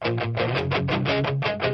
Después del último adiós